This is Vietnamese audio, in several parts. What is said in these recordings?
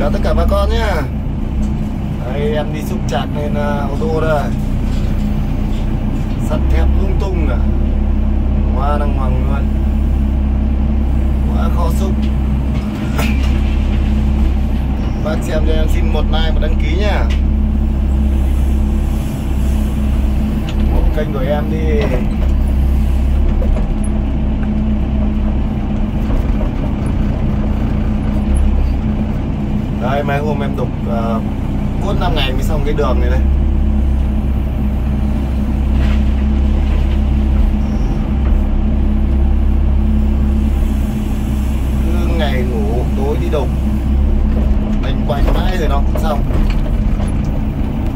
chào tất cả bà con nhé. Đây em đi xúc chặt lên à, ô tô đây. Sắt thép lung tung à, hoa đang hoàng luôn. Quá khó xúc. Bác xem cho em xin một like và đăng ký nhá. Một kênh của em đi đây mấy hôm em đục uh, cốt 5 ngày mới xong cái đường này đây. Cứ ngày ngủ tối đi đục. Mình quay mãi rồi nó cũng xong.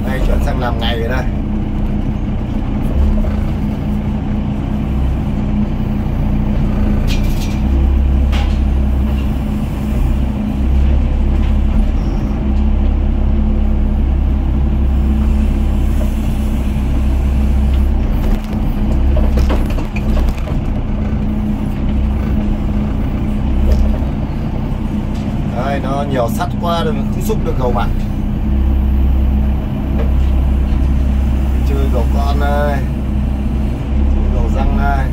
Đây chuyển sang làm ngày rồi đây đây nó nhiều sắt quá rồi không xúc được cầu bạn. Chơi cầu con ơi. Chơi cầu răng ơi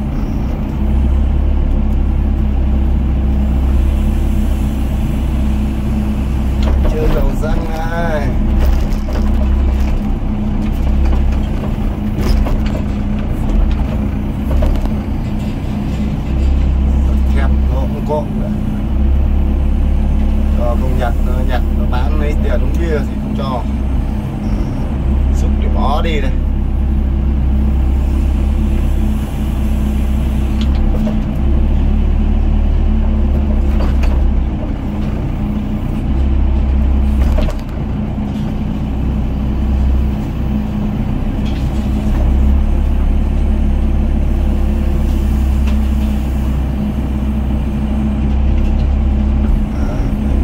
chơi cầu răng đây thép nó không có nữa cho không nhặt nó nhặt nó bán lấy tiền uống bia thì không cho xúc để bỏ đi đây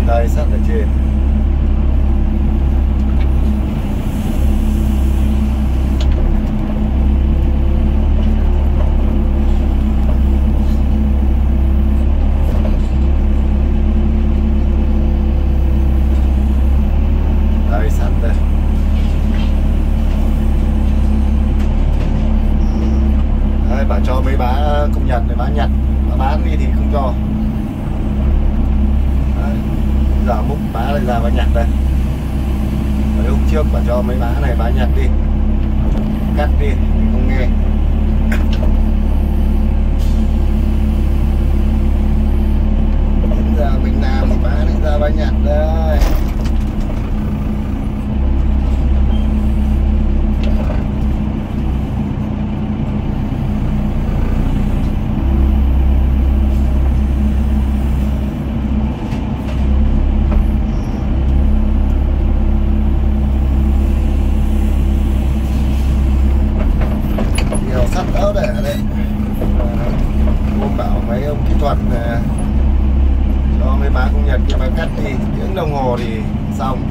đây sắt ở trên đây sắt đây đây bà cho mấy bá công nhật để bá nhặt bá bán đi thì không cho. Đấy. giờ múc bá lại ra bá nhặt đây. Mấy hôm trước bà cho mấy bá này bá nhặt đi. Cắt đi không nghe. Đến giờ mình làm thì bá lại ra bá nhặt đây nhiều sắt đỡ để ở đây Cô bảo mấy ông kỹ thuật này, ờ, cho mấy bác công nhật kia mà cắt đi tiếng đồng hồ thì xong.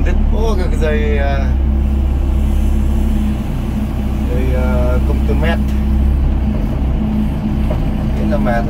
Hoàn tất ô cái, dây à, dây à, công tơ mét. Cái là mệt